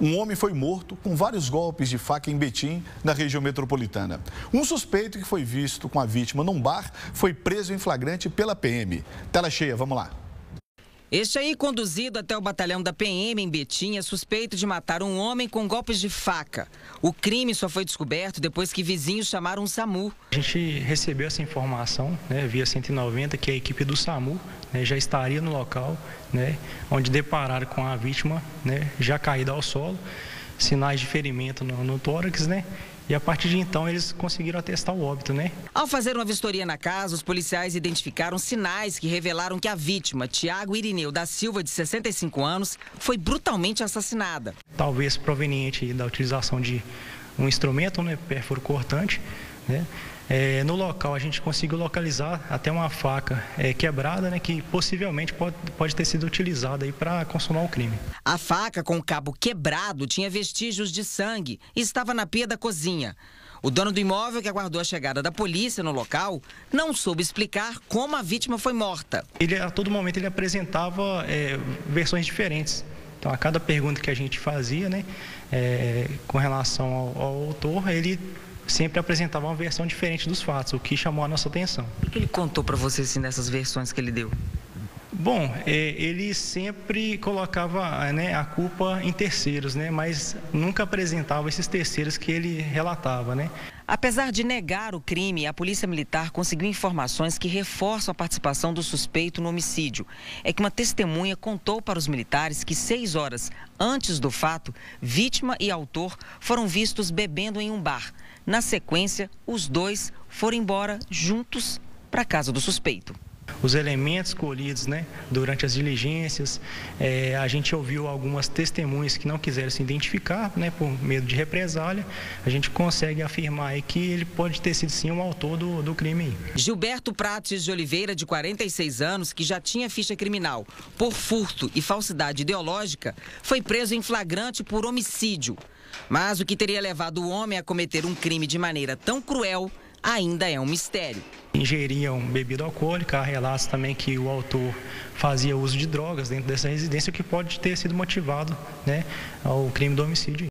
Um homem foi morto com vários golpes de faca em Betim, na região metropolitana. Um suspeito que foi visto com a vítima num bar foi preso em flagrante pela PM. Tela cheia, vamos lá. Este aí, conduzido até o batalhão da PM em Betim, é suspeito de matar um homem com golpes de faca. O crime só foi descoberto depois que vizinhos chamaram o SAMU. A gente recebeu essa informação né, via 190 que a equipe do SAMU né, já estaria no local, né, onde depararam com a vítima né, já caída ao solo, sinais de ferimento no, no tórax, né? E a partir de então eles conseguiram atestar o óbito, né? Ao fazer uma vistoria na casa, os policiais identificaram sinais que revelaram que a vítima, Tiago Irineu da Silva, de 65 anos, foi brutalmente assassinada. Talvez proveniente da utilização de um instrumento, né, pérfuro cortante, né? É, no local a gente conseguiu localizar até uma faca é, quebrada, né, que possivelmente pode, pode ter sido utilizada para consumar o crime. A faca com o cabo quebrado tinha vestígios de sangue e estava na pia da cozinha. O dono do imóvel, que aguardou a chegada da polícia no local, não soube explicar como a vítima foi morta. Ele, a todo momento, ele apresentava é, versões diferentes. Então, a cada pergunta que a gente fazia, né, é, com relação ao, ao autor, ele sempre apresentava uma versão diferente dos fatos, o que chamou a nossa atenção. O que ele contou para você assim, nessas versões que ele deu? Bom, é, ele sempre colocava né, a culpa em terceiros, né, mas nunca apresentava esses terceiros que ele relatava. Né. Apesar de negar o crime, a Polícia Militar conseguiu informações que reforçam a participação do suspeito no homicídio. É que uma testemunha contou para os militares que seis horas antes do fato, vítima e autor foram vistos bebendo em um bar. Na sequência, os dois foram embora juntos para a casa do suspeito os elementos colhidos né, durante as diligências. É, a gente ouviu algumas testemunhas que não quiseram se identificar né, por medo de represália. A gente consegue afirmar que ele pode ter sido sim o autor do, do crime. Gilberto Prates de Oliveira, de 46 anos, que já tinha ficha criminal por furto e falsidade ideológica, foi preso em flagrante por homicídio. Mas o que teria levado o homem a cometer um crime de maneira tão cruel ainda é um mistério. Ingeriam bebida alcoólica, há relatos também que o autor fazia uso de drogas dentro dessa residência, o que pode ter sido motivado né, ao crime do homicídio.